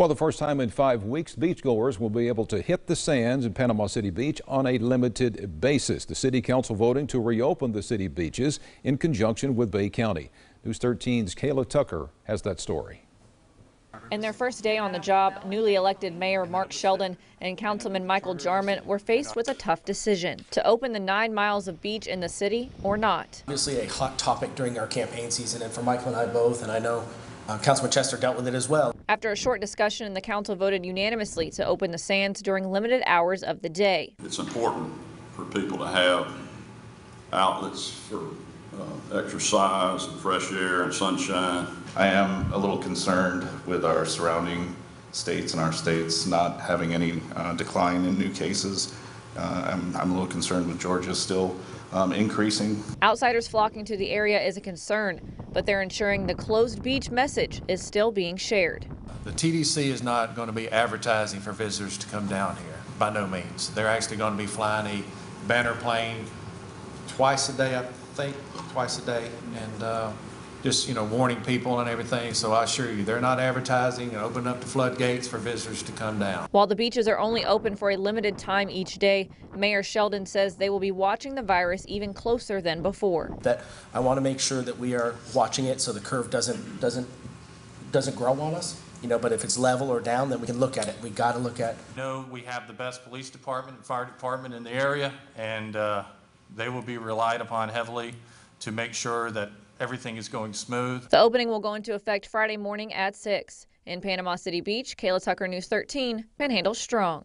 For the first time in five weeks, beachgoers will be able to hit the sands in Panama City Beach on a limited basis. The City Council voting to reopen the city beaches in conjunction with Bay County. News 13's Kayla Tucker has that story. In their first day on the job, newly elected Mayor Mark Sheldon and Councilman Michael Jarman were faced with a tough decision to open the nine miles of beach in the city or not. Obviously, a hot topic during our campaign season, and for Michael and I both, and I know uh, Councilman Chester dealt with it as well. After a short discussion, the council voted unanimously to open the sands during limited hours of the day. It's important for people to have outlets for uh, exercise and fresh air and sunshine. I am a little concerned with our surrounding states and our states not having any uh, decline in new cases. Uh, I'm, I'm a little concerned with Georgia still um, increasing. Outsiders flocking to the area is a concern, but they're ensuring the closed beach message is still being shared. The TDC is not going to be advertising for visitors to come down here, by no means. They're actually going to be flying a banner plane twice a day, I think, twice a day, and uh, just, you know, warning people and everything. So I assure you, they're not advertising and opening up the floodgates for visitors to come down. While the beaches are only open for a limited time each day, Mayor Sheldon says they will be watching the virus even closer than before. That I want to make sure that we are watching it so the curve doesn't doesn't doesn't grow on us. You know, but if it's level or down, then we can look at it. We got to look at. know we have the best police department and fire department in the area, and uh, they will be relied upon heavily to make sure that everything is going smooth. The opening will go into effect Friday morning at 6. In Panama City Beach, Kayla Tucker, News 13, Panhandle Strong.